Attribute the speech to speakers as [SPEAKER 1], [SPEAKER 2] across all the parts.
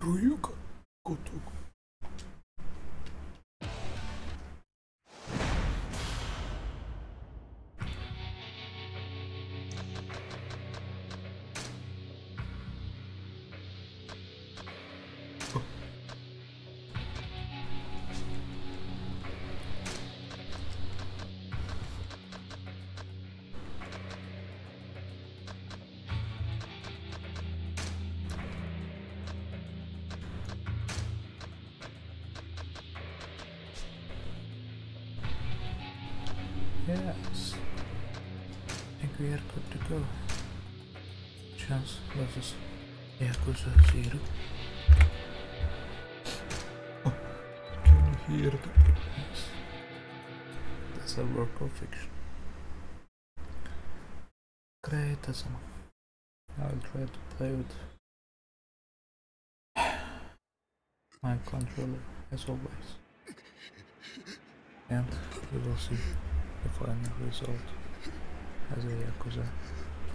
[SPEAKER 1] Do you go? Are good to. Chance versus Yakuza Zero. Oh, can you hear that? Yes. That's a work of fiction. Great, that's I'll try to play with my controller as always. And we will see the final result as a Yakuza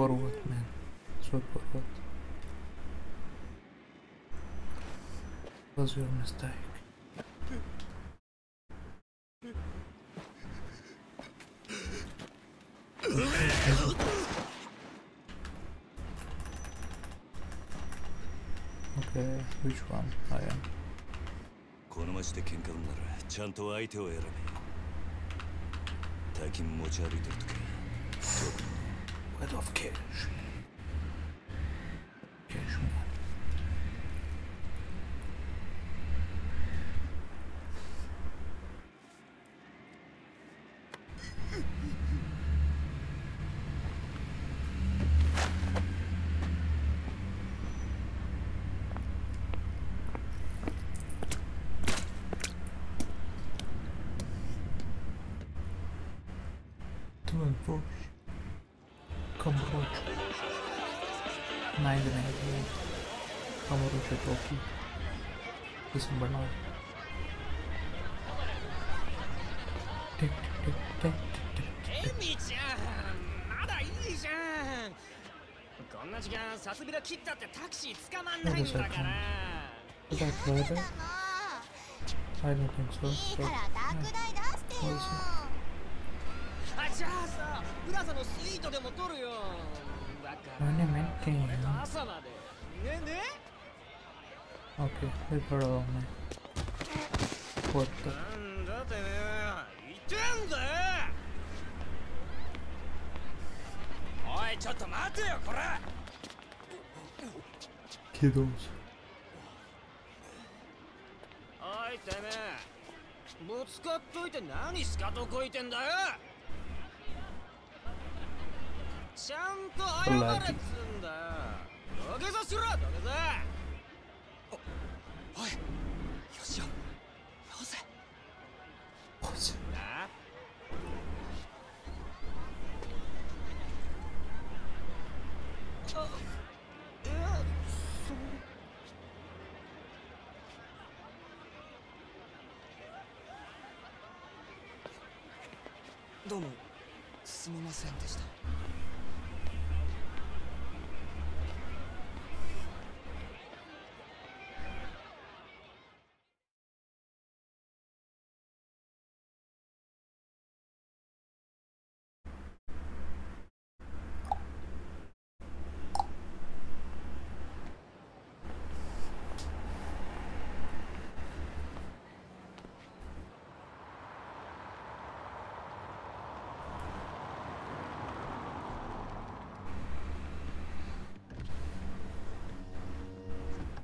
[SPEAKER 1] for what, man? Sorry for what? was your mistake? Okay, which one I am?
[SPEAKER 2] この街で喧嘩売んならちゃんと相手を選べ大金持ち歩いてる時
[SPEAKER 1] of cash. Cash money. Two and four. 9
[SPEAKER 3] de mayo, como Rusia Toki, December 9. さすびら切ったってタクシー捕まんないんだから。
[SPEAKER 4] いいからダークダイ出してよ。
[SPEAKER 3] あじゃあさ、ブラザのスイートでも取るよ。
[SPEAKER 1] 何メンテン
[SPEAKER 3] 俺と朝までねね
[SPEAKER 1] Okay, leave her alone, man. What the?
[SPEAKER 3] なんだてめえおいちょっと待てよこれ
[SPEAKER 1] Kiddos.
[SPEAKER 3] おいてめえぶつかっといて何しかとこいてんだよちゃんと謝れっつんだよ土下座しろ土下座
[SPEAKER 5] おおいよしよよせ
[SPEAKER 1] What's it?
[SPEAKER 3] なあいやそ
[SPEAKER 5] どうもすみませんでした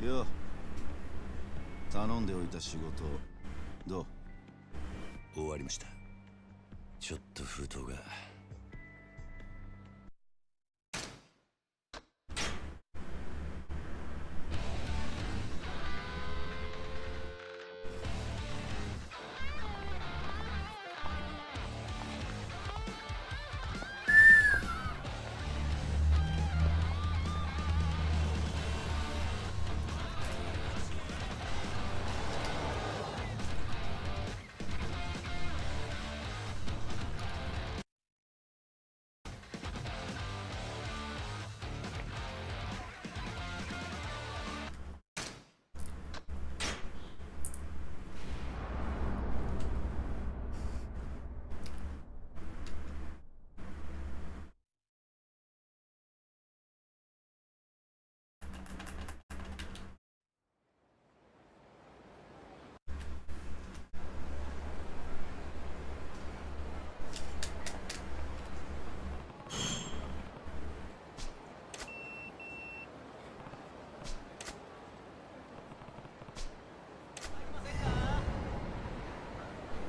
[SPEAKER 2] よ。
[SPEAKER 6] 頼んでおいた仕事どう？
[SPEAKER 2] 終わりました。ちょっと封筒が。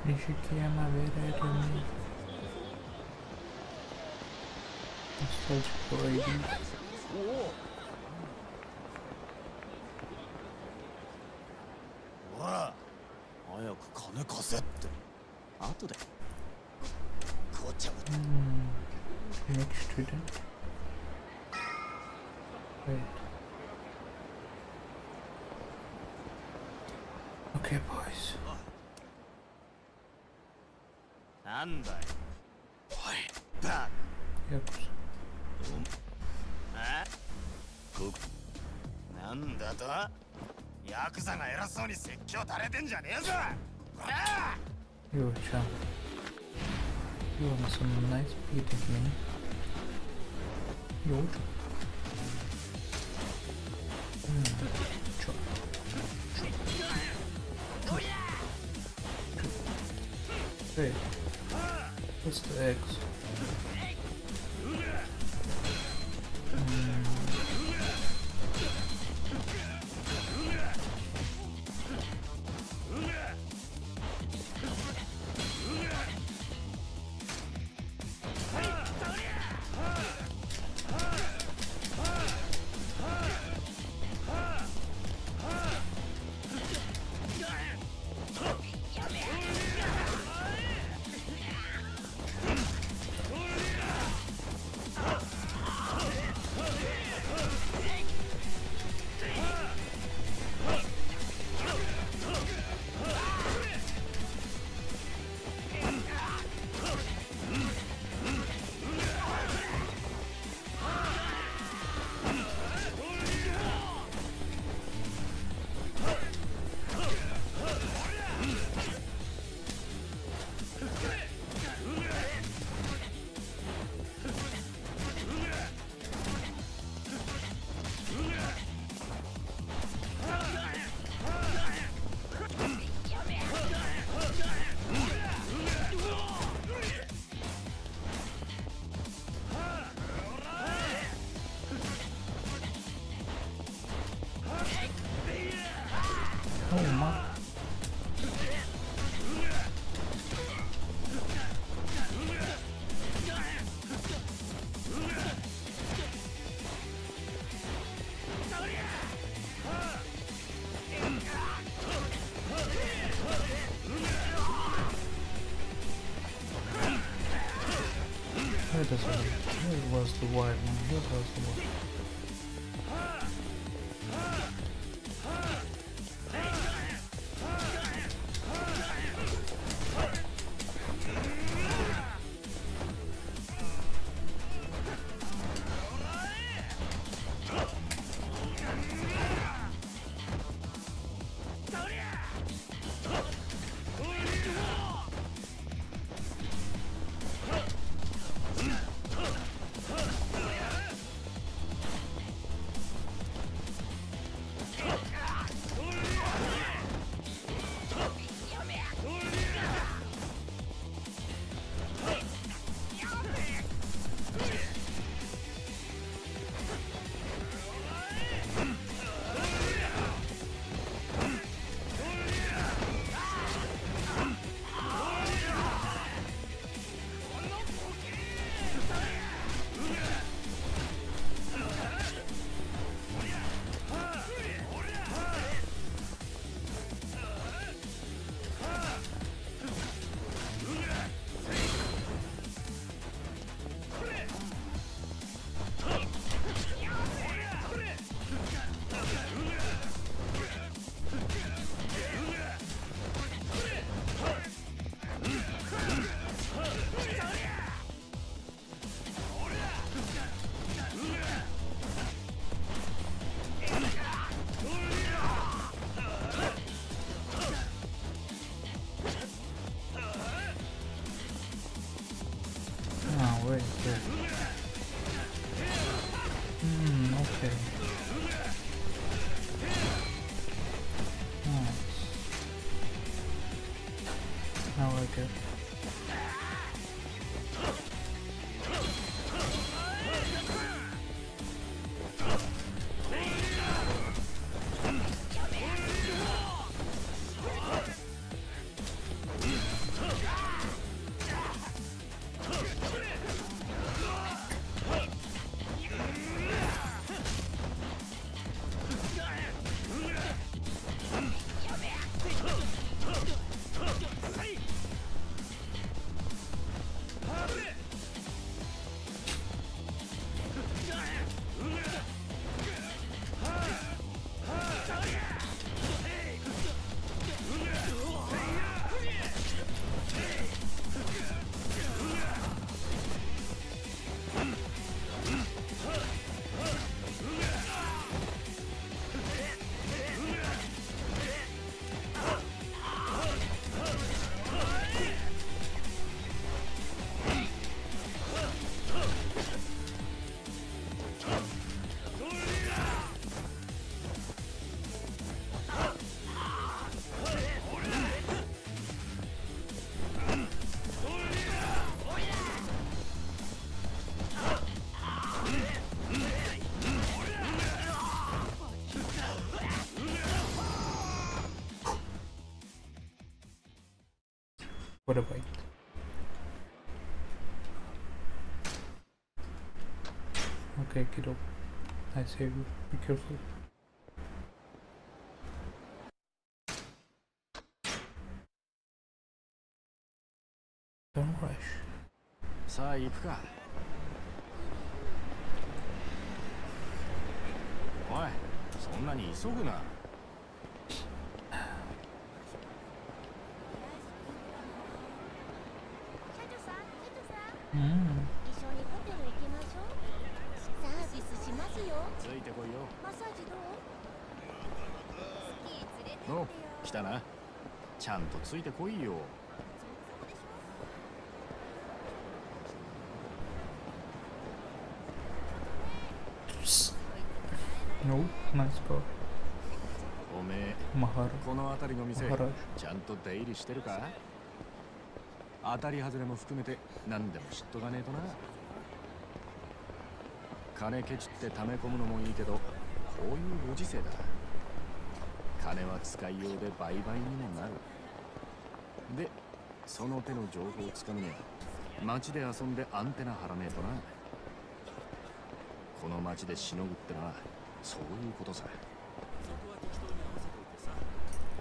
[SPEAKER 1] リシキヤマベレルミ Nostalgic Ladies
[SPEAKER 6] ほら早く金貸せって。後で。ヤクザが偉そうに説教垂れてんじゃねえぞほら
[SPEAKER 1] Yo chan You want some nice beating me Yo wide one. Post the. ればいい。ーナイスセーブ。be careful
[SPEAKER 4] さあ行くか。おいそんなに急ぐな。
[SPEAKER 7] 長さん、
[SPEAKER 1] Mm.
[SPEAKER 7] 一緒にホテル行きましょう。サービスしますよ。
[SPEAKER 4] ついてこいよ
[SPEAKER 7] マッサージどう？スキー。
[SPEAKER 4] お来たなちゃんとついてこいよ
[SPEAKER 7] そうでしょ
[SPEAKER 1] No, nice go.
[SPEAKER 4] おめえ.この辺りの店.ちゃんと出入りしてるか当たり外れも含めて何でも知っとかねえとな。金ケチって溜め込むのもいいけどこういうご時世だ。金は使いようで売買にもなる。でその手の情報をつかむには街で遊んでアンテナ張らねえとな。この街でしのぐってのはそういうことさ。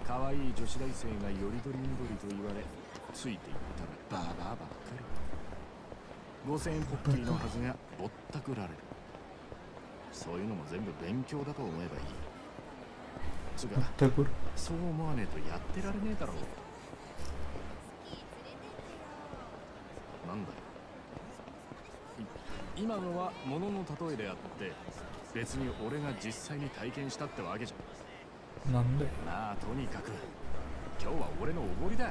[SPEAKER 4] 可愛い女子大生がよりどりみどりと言われついていったらバーバばっかり5000円ぽっきりのはずがぼったくられるそういうのも全部勉強だと思えばいいつうか
[SPEAKER 1] Tagur.
[SPEAKER 4] そう思わねえとやってられねえだろう。なんだよ今のは物の例えであって別に俺が実際に体験したってわけじゃ
[SPEAKER 1] Nande.
[SPEAKER 4] まあとにかく今日は俺のおごりだ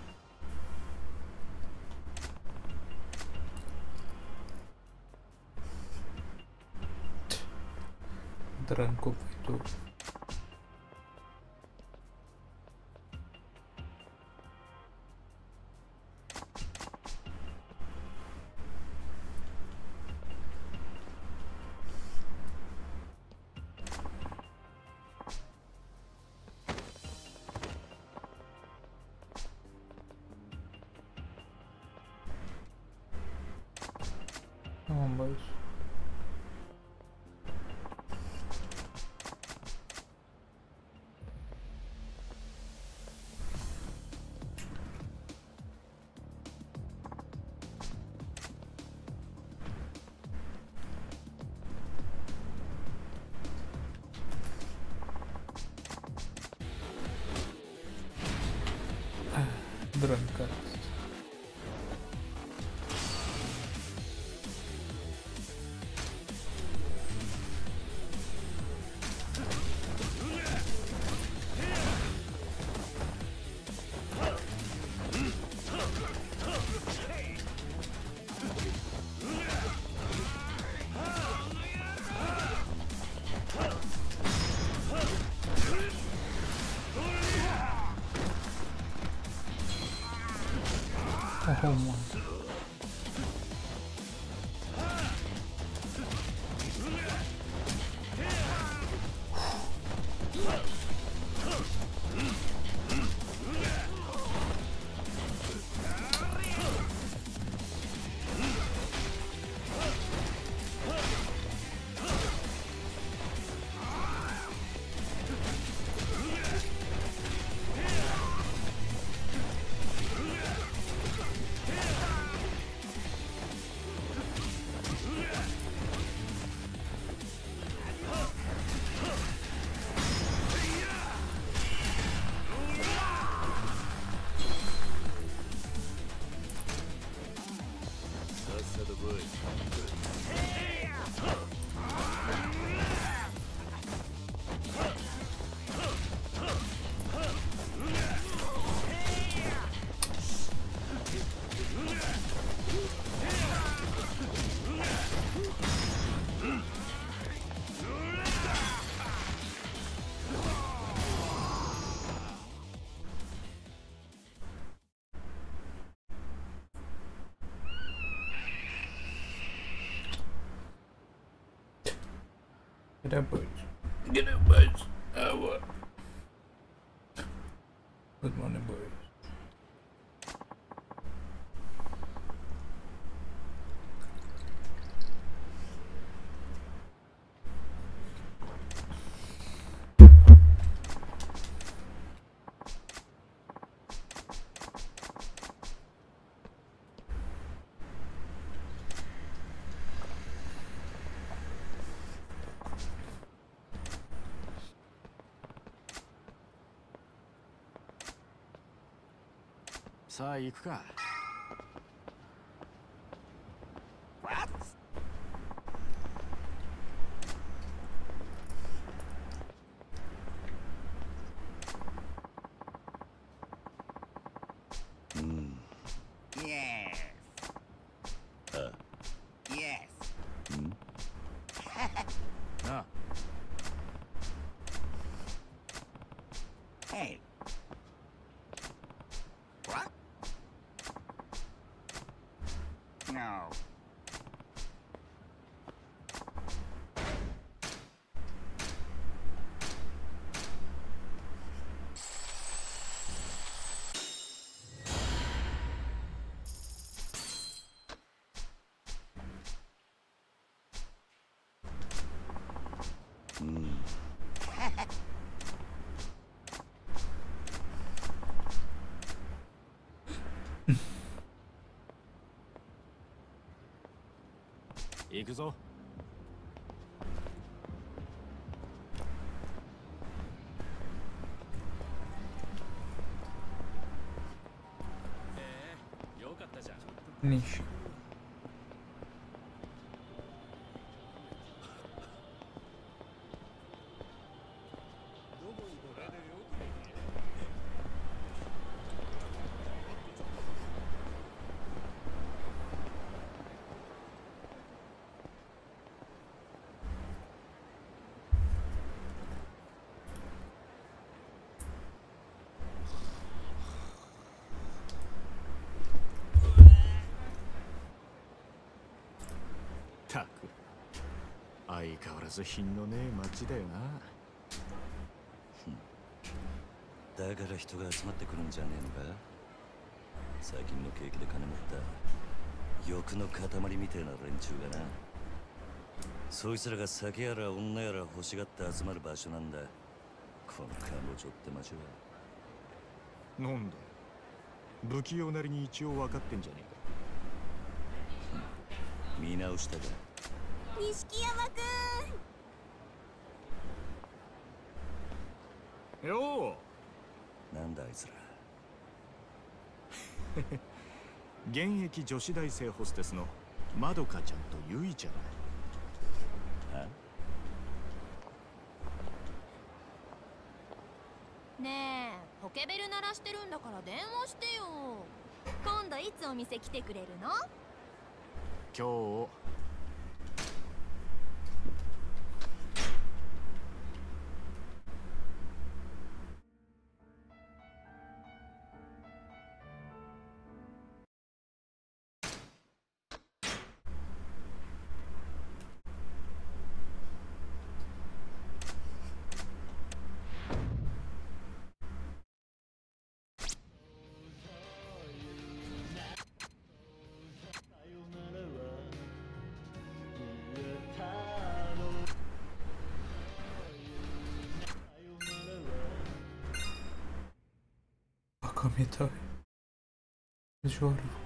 [SPEAKER 1] branco foi tudo. Bombas. Дроника. I have one. Get up, boys. Get up, boys. Uh,
[SPEAKER 4] さあ行くか」
[SPEAKER 2] now.
[SPEAKER 4] 行くぞ
[SPEAKER 1] 西。
[SPEAKER 4] たく。相変わらず品のねえ町だよな。
[SPEAKER 2] だから人が集まってくるんじゃねえのか？最近の景気で金持った。欲の塊みてえな連中がな。そいつらが酒やら女やら欲しがって集まる場所なんだ。この彼女って町は。
[SPEAKER 4] なんだ？不器用なりに一応分かってんじゃね
[SPEAKER 2] 見直したか
[SPEAKER 7] 錦山く
[SPEAKER 4] えかよ
[SPEAKER 2] なんだあいつら。
[SPEAKER 4] う現役女子大生ホステスのまどかちゃんとゆいちゃん
[SPEAKER 2] あ？
[SPEAKER 7] んねえポケベル鳴らしてるんだから電話してよ。今度いつお店来てくれるの？
[SPEAKER 4] 今日
[SPEAKER 2] comentário. Juro.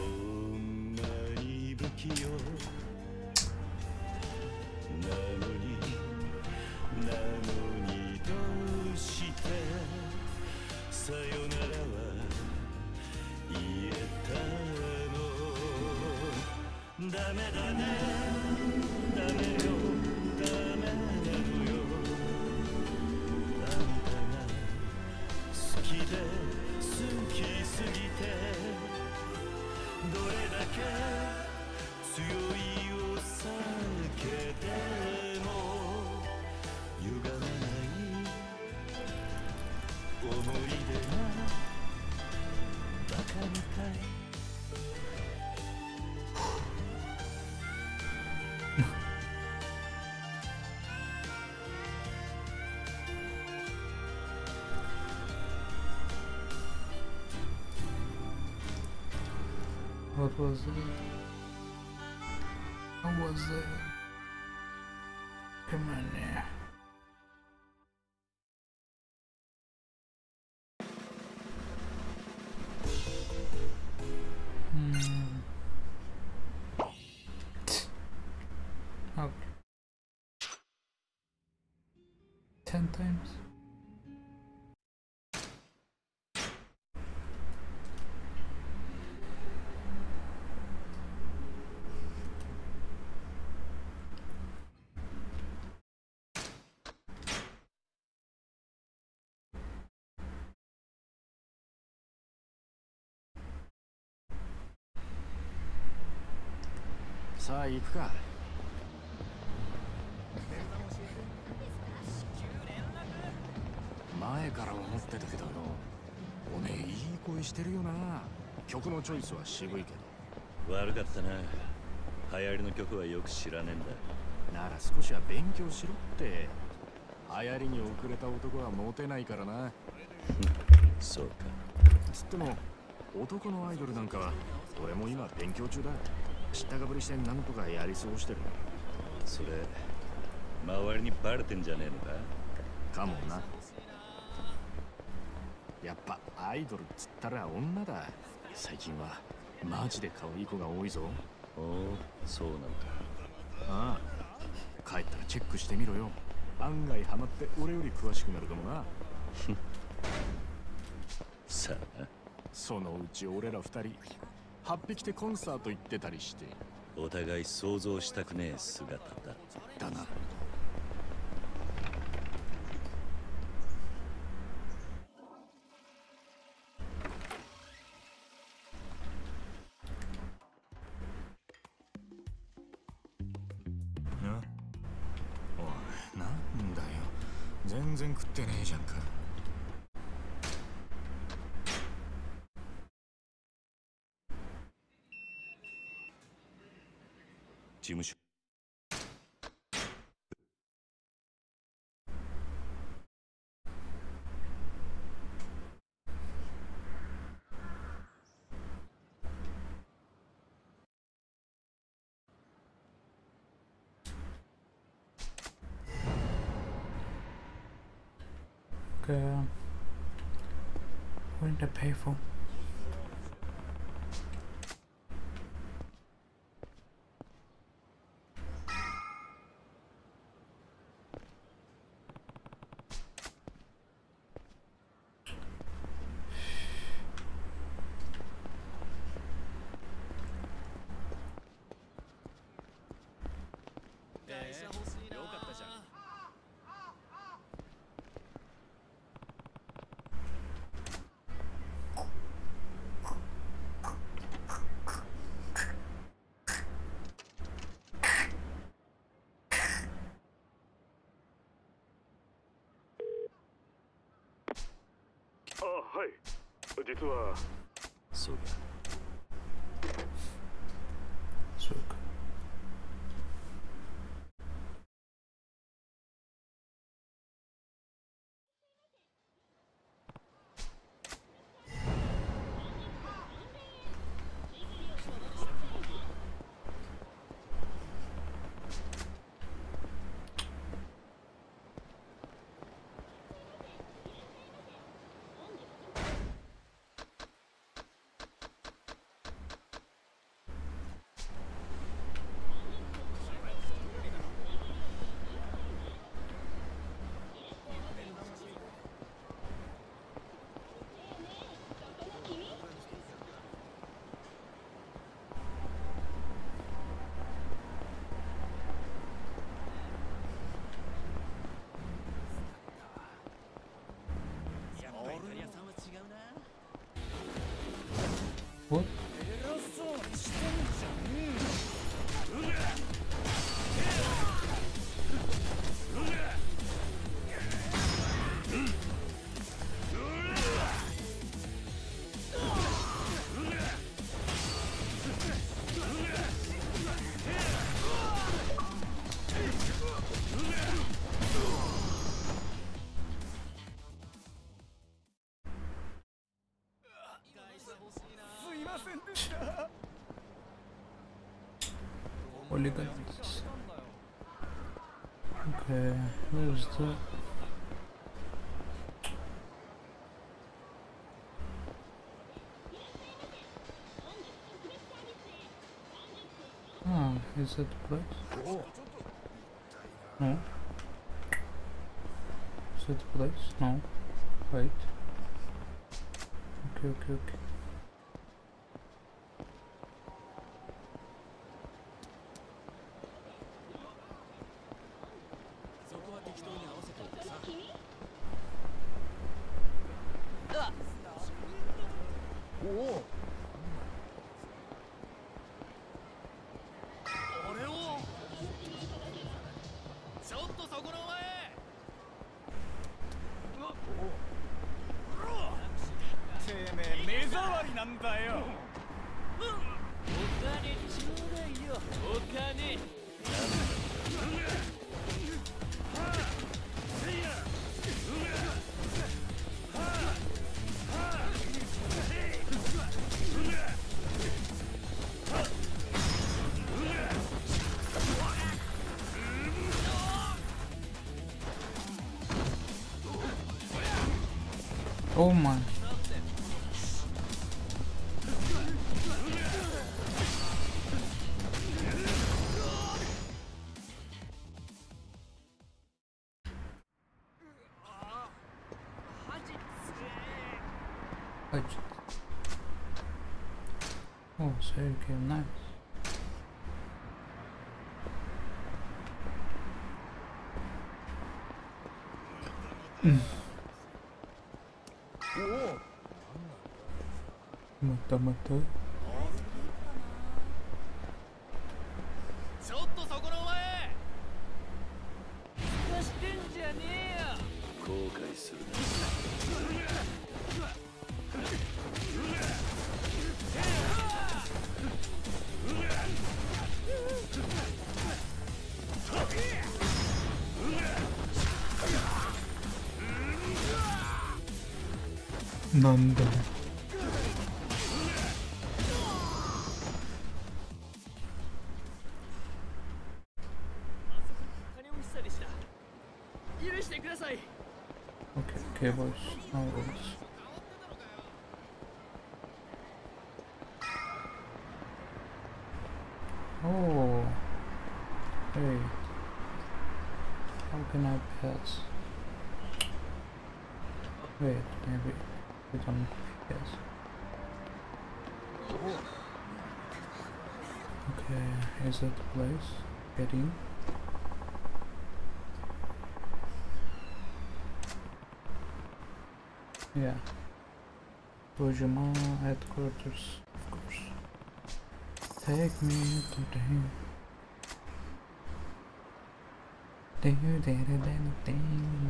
[SPEAKER 2] んなに不器用。
[SPEAKER 1] was there. I was there. Come on now. ten times.
[SPEAKER 4] さあ行くか。前から思ってたけどよおめえいい声してるよな。曲のチョイスは渋いけ
[SPEAKER 2] 悪かったな。流行りの曲はよく知らねえんだ。
[SPEAKER 4] どなら少しは勉強しろって。流行りに遅れた男はモテないからな。
[SPEAKER 2] そうか。
[SPEAKER 4] つっても男のアイドルなんかは俺も今勉強中だ知ったかぶりしてなんとかやり過ごしてる
[SPEAKER 2] それ周りにバレてんじゃねえのか？
[SPEAKER 4] かもな。やっぱアイドルっつったら女だ。最近はマジで可愛い子が多いぞ。
[SPEAKER 2] おおそうなのか
[SPEAKER 4] ああ。帰ったらチェックしてみろよ。案外ハマって俺より詳しくなるかもな。
[SPEAKER 2] さあ。な
[SPEAKER 4] そのうち俺ら二人8匹でコンサート行ってたりして。
[SPEAKER 2] お互い想像したくねえ姿だ。
[SPEAKER 4] だなな
[SPEAKER 1] something to pay for.
[SPEAKER 4] du
[SPEAKER 1] Вот. Okay, where's the... Ah, is that the place? No. Is that the place? No. Wait. Okay, okay, okay. budget. Oh, save game, nice.
[SPEAKER 3] Matar, matar.
[SPEAKER 1] Okay, okay, boys. Oh. Hey. How can I pass? Wait, maybe we don't pass. Okay, the place? Get in. Yeah. Kojima headquarters, of course. Take me to the Do you did it anything?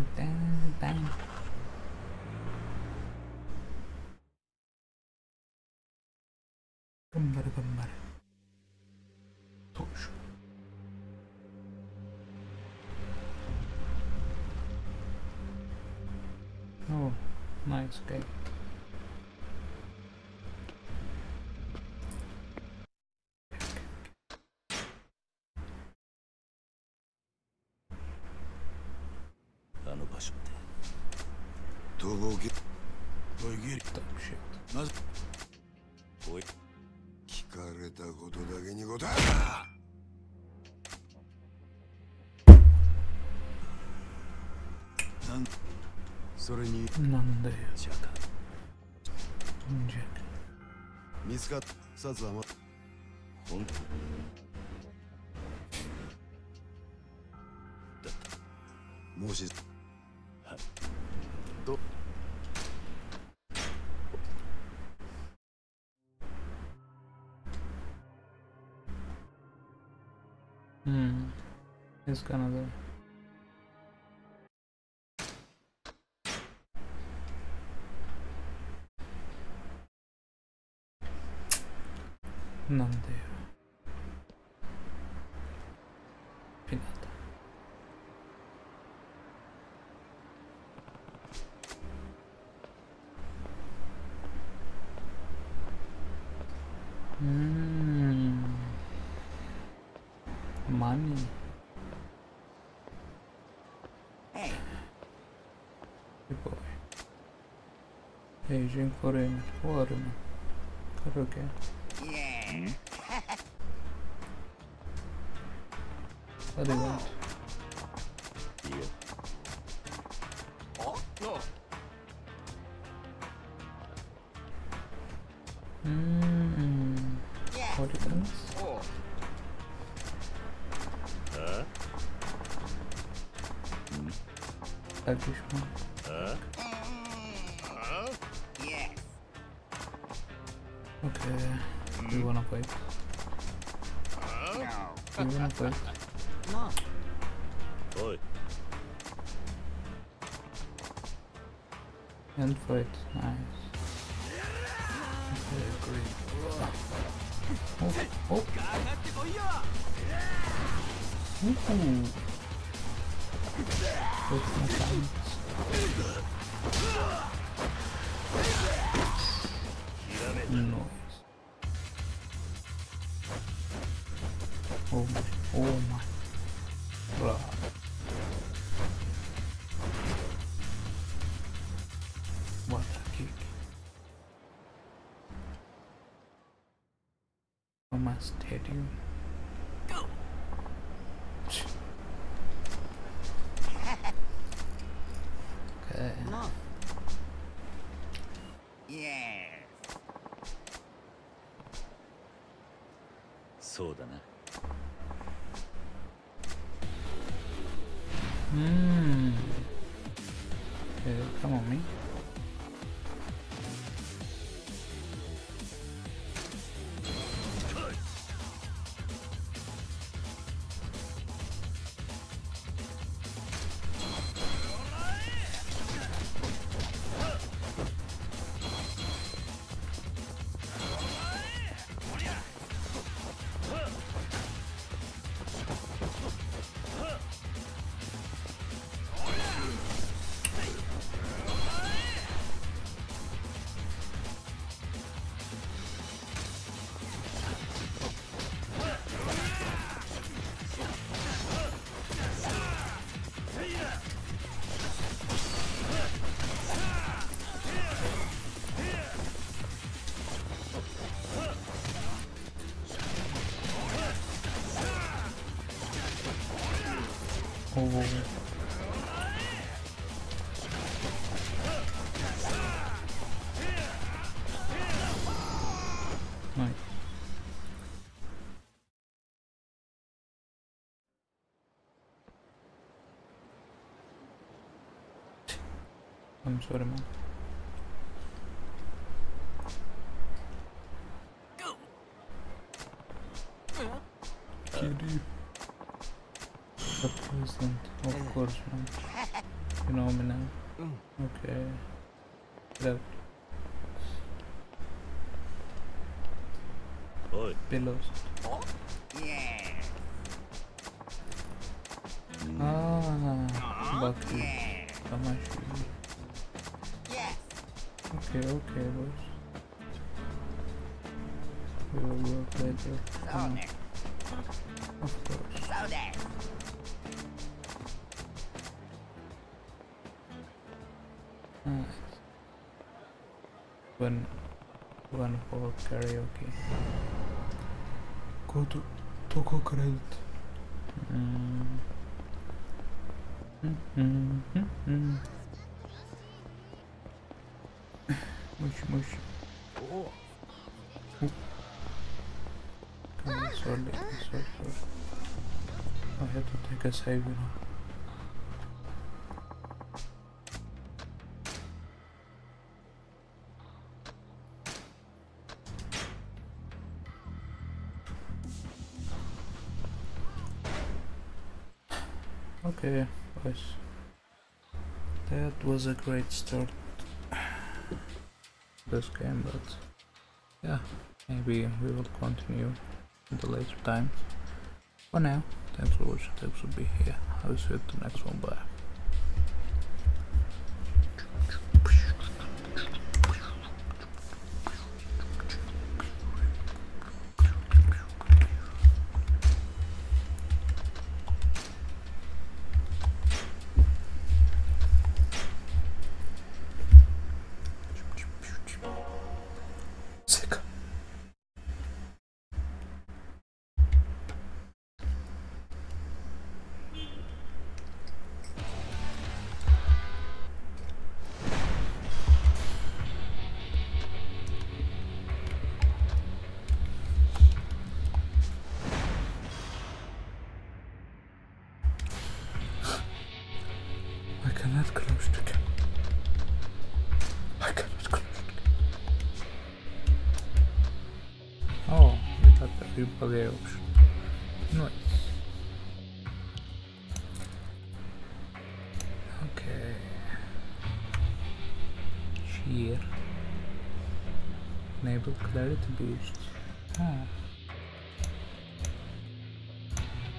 [SPEAKER 6] なん
[SPEAKER 1] だよ、
[SPEAKER 2] じゃか
[SPEAKER 1] じゃ
[SPEAKER 6] 見つかった札はま
[SPEAKER 2] ほん。だ
[SPEAKER 6] もし
[SPEAKER 1] うん。He's gonna do. なん。
[SPEAKER 5] reaching
[SPEAKER 1] for him. Who are you? Okay.
[SPEAKER 5] Yeah.
[SPEAKER 1] What do you?
[SPEAKER 2] Yeah. Oh no.
[SPEAKER 3] Mm
[SPEAKER 1] hmm.
[SPEAKER 5] Yeah.
[SPEAKER 1] What? Oh.
[SPEAKER 3] Huh?
[SPEAKER 2] I
[SPEAKER 1] Turkish one. Okay, we wanna fight. We wanna
[SPEAKER 3] play. Come
[SPEAKER 2] on. Oi.
[SPEAKER 1] And fight, nice. Okay, great. Oh, oh.
[SPEAKER 2] そうだな。
[SPEAKER 1] うん。えー、カモン Nice. I'm sorry, man. Kitty. The president, of course, man. You know me now. Okay. Get out.
[SPEAKER 2] おい
[SPEAKER 1] Pillows.
[SPEAKER 5] Yes.
[SPEAKER 1] Ah, Bucky.
[SPEAKER 5] Yes.
[SPEAKER 1] Tamashi. Okay, okay, boys. We will work later. Come on. Of course.
[SPEAKER 5] So there.
[SPEAKER 1] Nice. One, one for karaoke. Tocou, tocou crédito. Hum. Hum, hum, hum, Mochi, mochi. Oh. Uh. Olha só, olha só. Ah, eu tô até que sair viu Okay, boys. That was a great start this game, but yeah, maybe we will continue in the later times. For now, thanks for watching, thanks for being here. I will see you at the next one, bye. Option. Nice. Okay. Cheer. Enable clarity boost. Oh.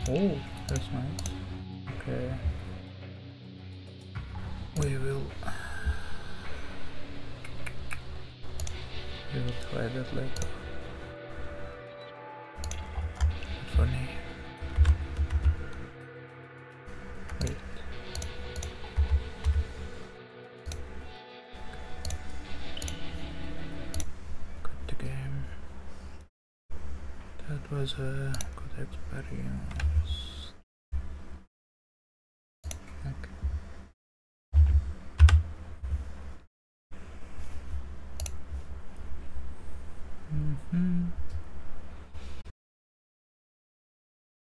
[SPEAKER 1] Oh, that's nice. Okay. We will. We will try that later. a good experience.